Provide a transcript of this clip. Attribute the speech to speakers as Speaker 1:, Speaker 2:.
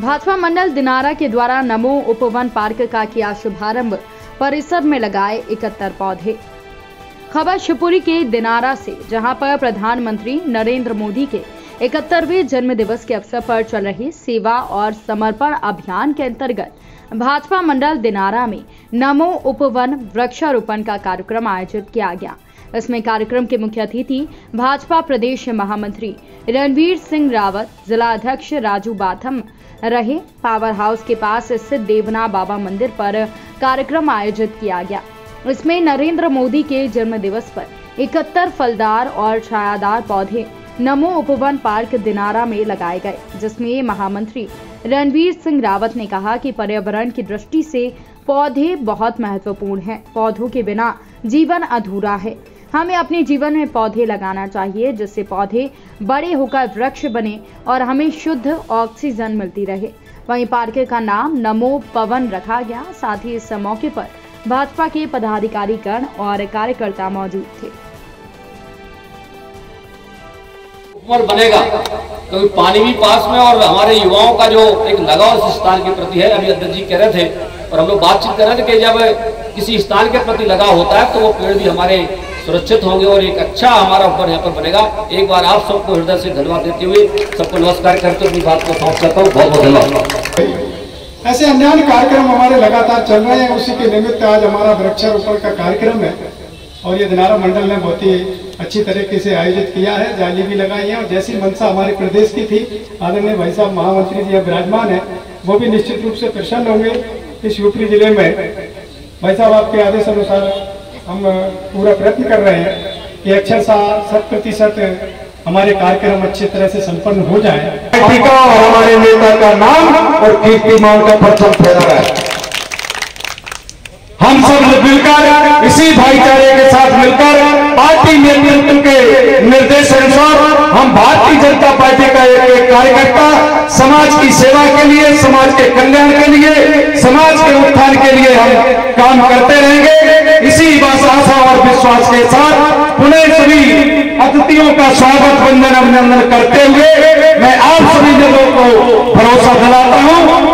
Speaker 1: भाजपा मंडल दिनारा के द्वारा नमो उपवन पार्क का किया शुभारंभ, परिसर में लगाए इकहत्तर पौधे। खबर शिवपुरी के दिनारा से, जहाँ पर प्रधानमंत्री नरेंद्र मोदी के इकहत्तरवें जन्म दिवस के अवसर पर चल रहे सेवा और समर्पण अभियान के अंतर्गत भाजपा मंडल दिनारा में नमो उपवन वृक्षारोपण का कार्यक्रम आयोजित किया गया। इसमें कार्यक्रम के मुख्य अतिथि भाजपा प्रदेश महामंत्री रणवीर सिंह रावत, जिला अध्यक्ष राजू बाथम रहे। पावर हाउस के पास स्थित देवना बाबा मंदिर पर कार्यक्रम आयोजित किया गया। इसमें नरेंद्र मोदी के जन्म दिवस पर इकहत्तर फलदार और छायादार पौधे नमो उपवन पार्क दिनारा में लगाए गए, जिसमें महामंत्री रणवीर सिंह रावत ने कहा कि पर्यावरण की दृष्टि से पौधे बहुत महत्वपूर्ण हैं। पौधों के बिना जीवन अधूरा है। हमें अपने जीवन में पौधे लगाना चाहिए, जिससे पौधे बड़े होकर वृक्ष बने और हमें शुद्ध ऑक्सीजन मिलती रहे। वहीं पार्क का नाम नमो पवन रखा गया। साथ ही इस मौके पर भाजपा के पदाधिकारी गण और कार्यकर्ता मौजूद थे।
Speaker 2: उम्र बनेगा, क्योंकि पानी भी पास में और हमारे युवाओं का जो एक लगाव इस स्थान के प्रति है, अभी अध्यक्ष जी कह रहे थे और हम लोग बातचीत कर रहे थे कि जब किसी स्थान के प्रति लगाव होता है तो वो पेड़ भी हमारे सुरक्षित होंगे और एक अच्छा हमारा ऊपर यहाँ पर बनेगा। एक बार आप सबको हृदय से धन्यवाद देते हुए सबको नमस्कार करते अपनी बात को समाप्त करता हूँ। बहुत बहुत धन्यवाद।
Speaker 3: ऐसे अन्य कार्यक्रम हमारे लगातार चल रहे हैं, उसी के निमित्त आज हमारा वृक्षारोपण का कार्यक्रम है। और ये दिनारा मंडल ने बहुत ही अच्छी तरीके से आयोजित किया है, जाली भी लगाई है और जैसी मंशा हमारे प्रदेश की थी, आदरणीय भाई साहब महामंत्री जी विराजमान है, वो भी निश्चित रूप से प्रसन्न होंगे। इस यूपी ज़िले में भाई साहब आपके आदेश अनुसार हम पूरा प्रयत्न कर रहे हैं कि अक्षर शत प्रतिशत हमारे कार्यक्रम अच्छी तरह से संपन्न हो जाए।
Speaker 4: हमारे नेता का नाम और कीर्तिमान का परचम फहरा रहा है। हम सब मिलकर, इसी भाईचारे के साथ मिलकर, पार्टी नेतृत्व के निर्देश अनुसार हम भारतीय जनता पार्टी का एक कार्यकर्ता समाज की सेवा के लिए, समाज के कल्याण के लिए के उत्थान के लिए हम काम करते रहेंगे। इसी बस आशा और विश्वास के साथ पुनः सभी अतिथियों का स्वागत वंदन अभिनंदन करते हुए मैं आप सभी जनों को भरोसा दिलाता हूँ।